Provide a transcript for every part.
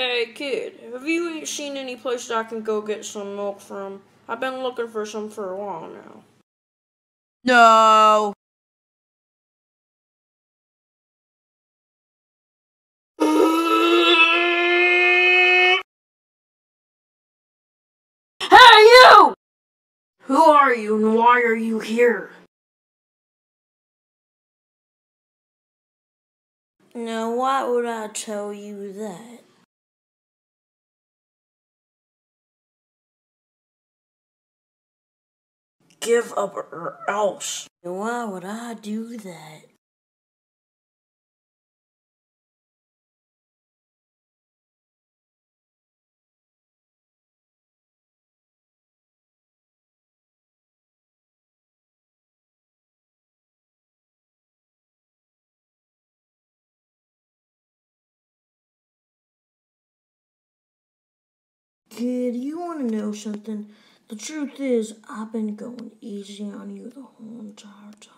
have you seen any place I can go get some milk from? I've been looking for some for a while now. No. Hey, you! Who are you and why are you here? Now, why would I tell you that? Give up or else. Why would I do that? Kid, you want to know something? The truth is, I've been going easy on you the whole entire time.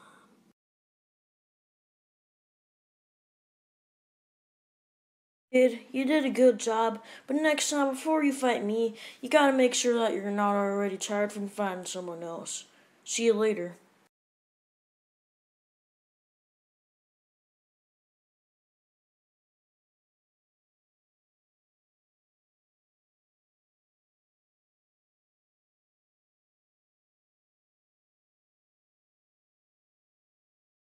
Kid, you did a good job, but next time before you fight me, you gotta make sure that you're not already tired from fighting someone else. See you later.